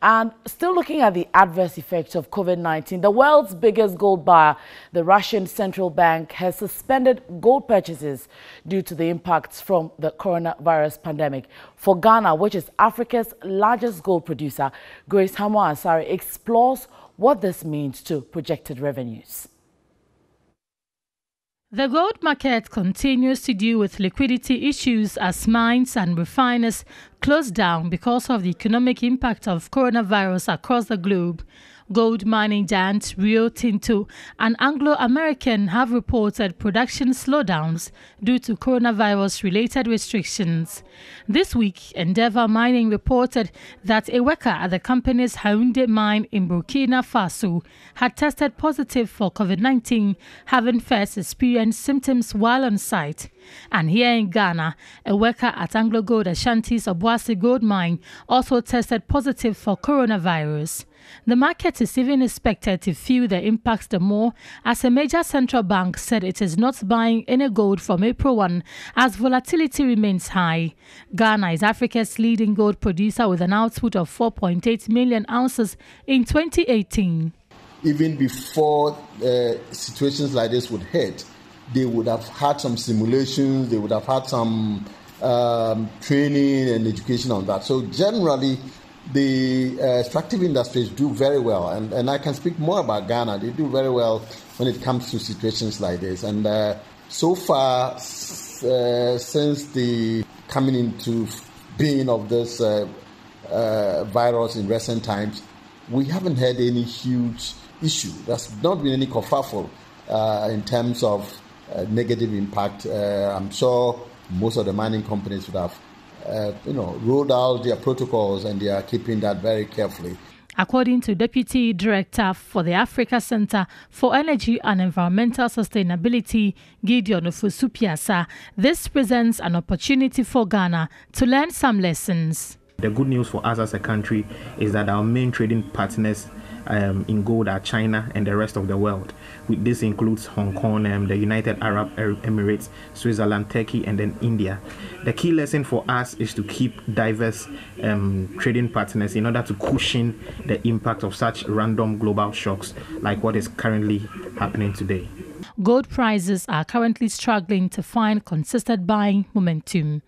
And still looking at the adverse effects of COVID-19, the world's biggest gold buyer, the Russian Central Bank, has suspended gold purchases due to the impacts from the coronavirus pandemic. For Ghana, which is Africa's largest gold producer, Grace Hamor Asare explores what this means to projected revenues. The gold market continues to deal with liquidity issues as mines and refiners close down because of the economic impact of coronavirus across the globe. Gold mining giants Rio Tinto and Anglo American have reported production slowdowns due to coronavirus related restrictions. This week, Endeavour Mining reported that a worker at the company's Houndé mine in Burkina Faso had tested positive for COVID 19, having first experienced symptoms while on site. And here in Ghana, a worker at Anglo Gold Ashanti's Obuasi Gold Mine also tested positive for coronavirus. The market is even expected to feel the impacts the more as a major central bank said it is not buying any gold from April 1 as volatility remains high. Ghana is Africa's leading gold producer with an output of 4.8 million ounces in 2018. Even before uh, situations like this would hit, they would have had some simulations, they would have had some um, training and education on that. So generally, the uh, extractive industries do very well, and, and I can speak more about Ghana. They do very well when it comes to situations like this. And uh, so far, uh, since the coming into being of this uh, uh, virus in recent times, we haven't had any huge issue. There's not been any kerfuffle uh, in terms of negative impact. I'm sure most of the mining companies would have uh, you know, rolled out their protocols and they are keeping that very carefully. According to Deputy Director for the Africa Center for Energy and Environmental Sustainability, Gideon Ofosu-Peasah, this presents an opportunity for Ghana to learn some lessons. The good news for us as a country is that our main trading partners um, in gold are China and the rest of the world. This includes Hong Kong, um, the United Arab Emirates, Switzerland, Turkey, and then India. The key lesson for us is to keep diverse um, trading partners in order to cushion the impact of such random global shocks like what is currently happening today. Gold prices are currently struggling to find consistent buying momentum.